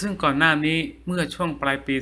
ซึ่งก่อนหน้านี้เมื่อช่วงปลายปี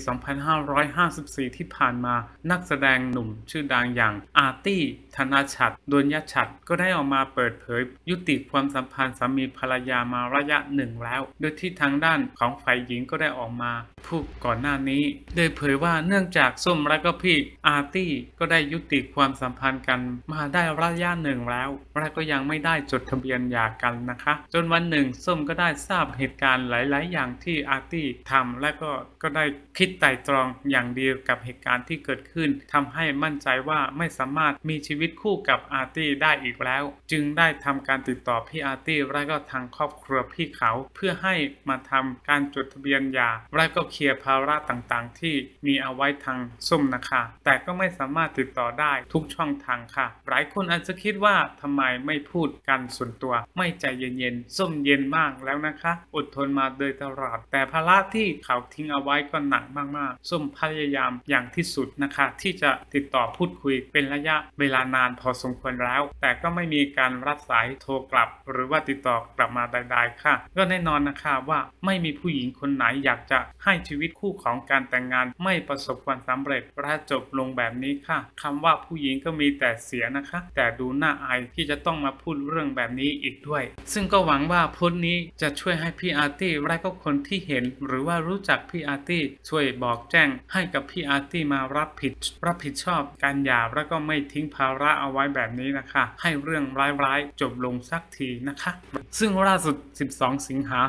2554 ที่ผ่านมา นักแสดงหนุ่มชื่อดังอย่างอาร์ตี้ธนชัดดนยชัด ก็ได้ออกมาเปิดเผย ยุติความสัมพันธ์สามีภรรยามาระยะหนึ่งแล้ว โดยที่ทางด้านของฝ่ายหญิงก็ได้ออกมาพูดก่อนหน้านี้โดยเผยว่าเนื่องจากส้มและก็พี่อาร์ตี้ก็ได้ยุติความสัมพันธ์กันมาได้ระยะหนึ่งแล้วและก็ยังไม่ได้จดทะเบียนหย่ากันนะคะ จนวันหนึ่งส้มก็ได้ทราบเหตุการณ์หลาย ๆ อย่างที่อาร์ตี้ทำและก็ก็ได้คิดไตร่ตรองอย่างดีกับเหตุการณ์ที่เกิดขึ้นทำให้มั่นใจว่าไม่สามารถมีชีวิตคู่กับอาร์ตี้ได้อีกแล้ว จึงได้ทำการติดต่อพี่อาร์ตี้และก็ทางครอบครัวพี่เขา เพื่อให้มาทำการจดทะเบียนหย่าและก็เคลียร์ภาระต่างๆ ที่มีเอาไว้ทางส้มนะคะ แต่ก็ไม่สามารถติดต่อได้ทุกช่องทางค่ะ หลายคนอาจจะคิดว่าทำไมไม่พูดกันส่วนตัว ไม่ใจเย็นๆส้มเย็นมากแล้วนะคะ อดทนมาโดยตลอดแต่ภาระที่เขาทิ้งเอาไว้ก็หนักมากๆ ส้มพยายามอย่างที่สุดนะคะ ที่จะติดต่อพูดคุยเป็นระยะเวลานานพอสมควรแล้ว แต่ก็ไม่มีการรับสายโทรกลับ หรือว่าติดต่อกลับมาใดๆค่ะ ก็แน่นอนนะคะว่าไม่มีผู้หญิงคนไหนอยากจะให้ชีวิตคู่ของการแต่งงานไม่ประสบความสำเร็จและจบลงแบบนี้ค่ะคำว่าผู้หญิงก็มีแต่เสียนะคะ แต่ดูน่าอายที่จะต้องมาพูดเรื่องแบบนี้อีกด้วย ซึ่งก็หวังว่าพสต์นี้จะช่วยให้พี่อาร์ตี้และก็คนที่เห็นหรือว่ารู้จักพี่อาร์ตี้ช่วยบอกแจ้งให้กับพี่อาร์ตี้มารับผิด รับผิดชอบการหย่าแล้วก็ไม่ทิ้งภาระเอาไว้แบบนี้นะคะ ให้เรื่องร้ายๆ จบลงสักทีนะคะ ซึ่งล่าสุด 12 สิงหา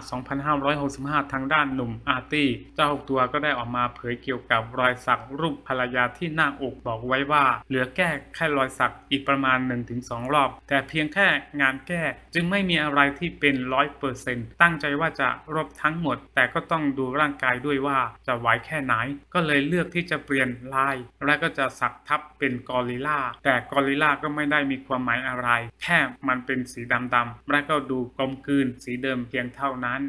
2565 ทางด้านหนุ่มอาร์ตี้เจ้าตัวก็ได้ออกมาเผยเกี่ยวกับรอยสักรูปภรรยาที่หน้าอกบอกไว้ว่า เหลือแก้แค่รอยสักอีกประมาณ 1-2 รอบ แต่เพียงแค่งานแก้ จึงไม่มีอะไรที่เป็นร้อยเปอร์เซ็นต์ตั้งใจว่าจะรบทั้งหมด แต่ก็ต้องดูร่างกายด้วยว่าจะไหวแค่ไหน ก็เลยเลือกที่จะเปลี่ยนลาย และก็จะสักทับเป็นกอริลลาแต่กอริลลาก็ไม่ได้มีความหมายอะไร แค่มันเป็นสีดำๆและก็ดูกลมกลืนสีเดิมเพียงเท่านั้น